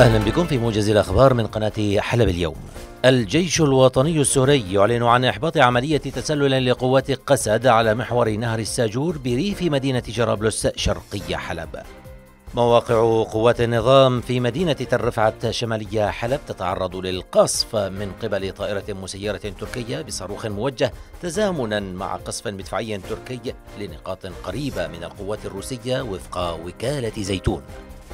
أهلا بكم في موجز الأخبار من قناة حلب اليوم. الجيش الوطني السوري يعلن عن إحباط عملية تسلل لقوات قسد على محور نهر الساجور بريف مدينة جرابلس شرقي حلب. مواقع قوات النظام في مدينة تل رفعت شمالية حلب تتعرض للقصف من قبل طائرة مسيرة تركية بصاروخ موجه تزامنا مع قصف مدفعي تركي لنقاط قريبة من القوات الروسية وفق وكالة زيتون.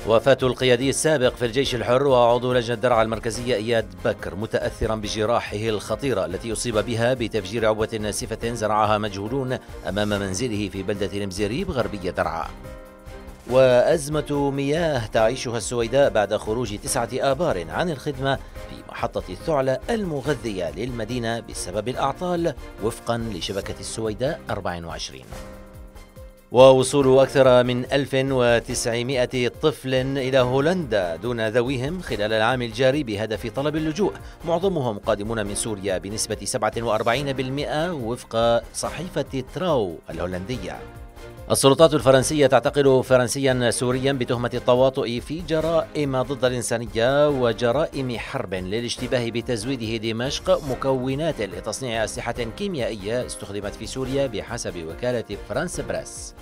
وفاة القيادي السابق في الجيش الحر وعضو لجنة الدرع المركزية إياد بكر متأثرا بجراحه الخطيرة التي أصيب بها بتفجير عبوة ناسفة زرعها مجهولون أمام منزله في بلدة المزيريب غربية درعا. وأزمة مياه تعيشها السويداء بعد خروج تسعة آبار عن الخدمة في محطة الثعلة المغذية للمدينة بسبب الأعطال وفقا لشبكة السويداء 24 ووصول أكثر من 1900 طفل إلى هولندا دون ذويهم خلال العام الجاري بهدف طلب اللجوء. معظمهم قادمون من سوريا بنسبة 47% وفق صحيفة تراو الهولندية. السلطات الفرنسية تعتقل فرنسيا سوريا بتهمة التواطؤ في جرائم ضد الإنسانية وجرائم حرب للاشتباه بتزويده دمشق مكونات لتصنيع أسلحة كيميائية استخدمت في سوريا بحسب وكالة فرانس بريس.